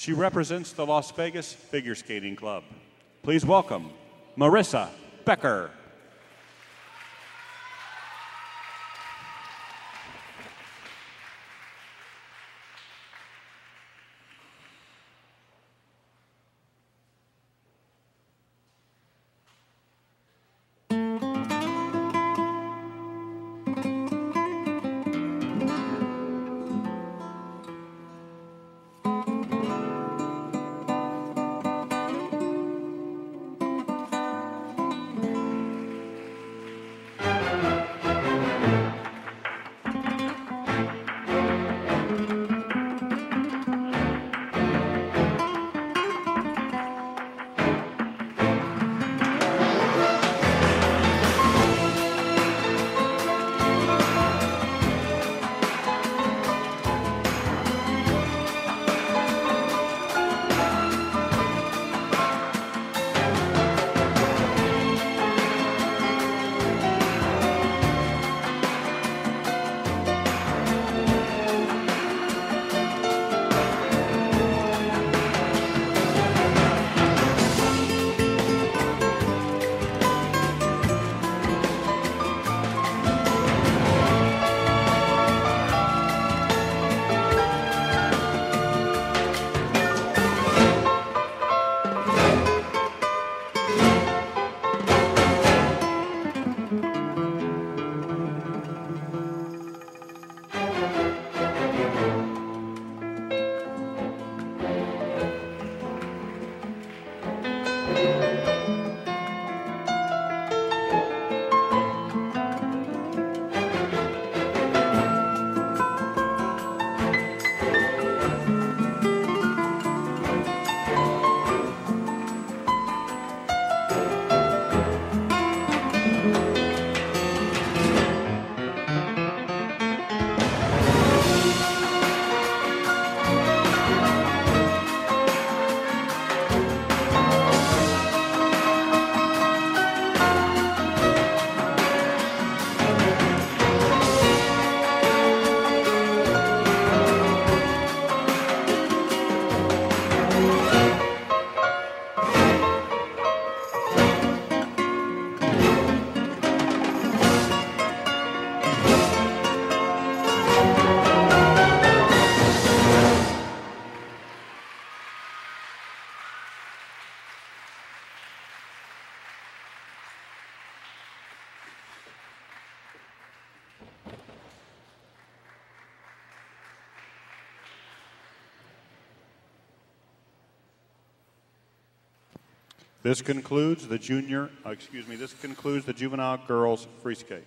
She represents the Las Vegas Figure Skating Club. Please welcome Marisa Becker. This concludes the junior, uh, excuse me, this concludes the juvenile girls free skate.